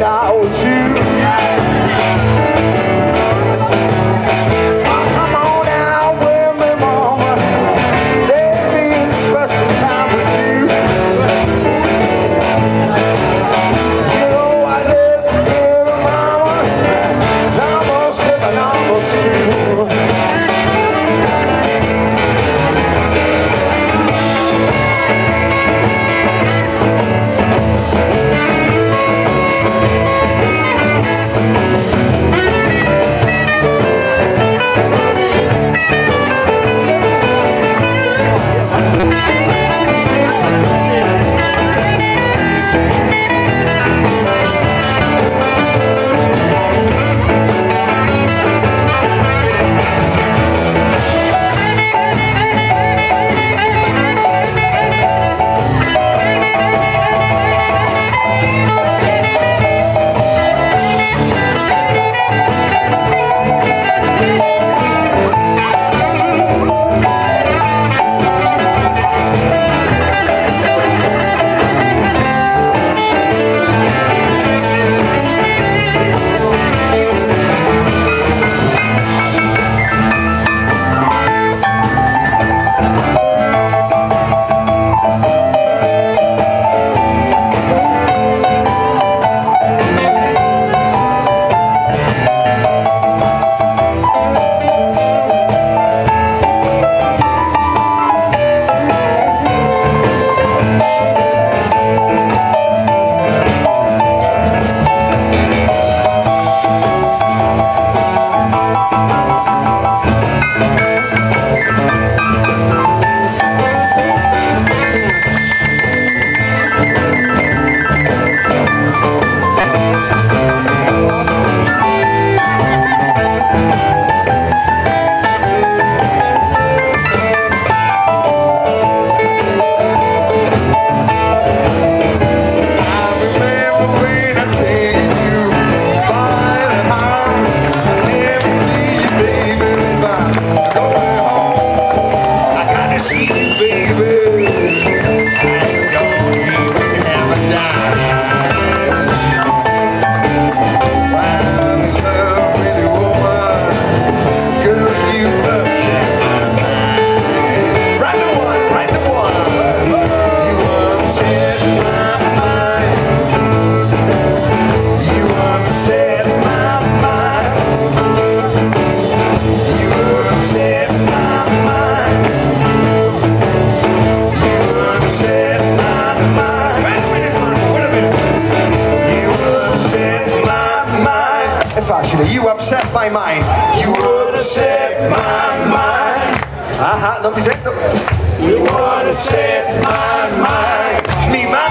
out to You upset my mind. You upset my mind. Aha, uh -huh, don't be sick. You upset my mind. Me mind.